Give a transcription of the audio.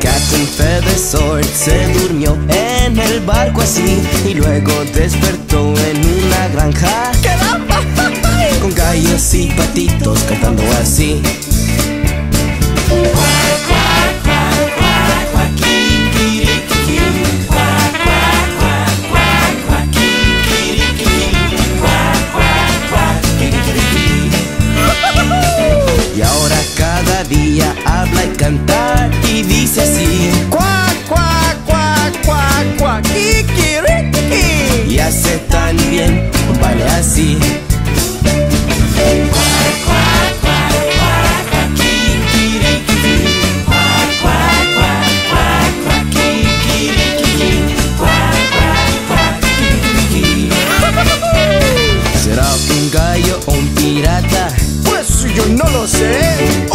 Captain Feathersword se durmió en el barco así y luego despertó en una granja con gallos y patitos cantando así. Cada día habla y cantar y dice así. Cuac, cuac, cuac, cuac, cuac, kikiriki. Y hace tan bien un baile así. ¿Será un gallo o un pirata? Pues yo no lo sé.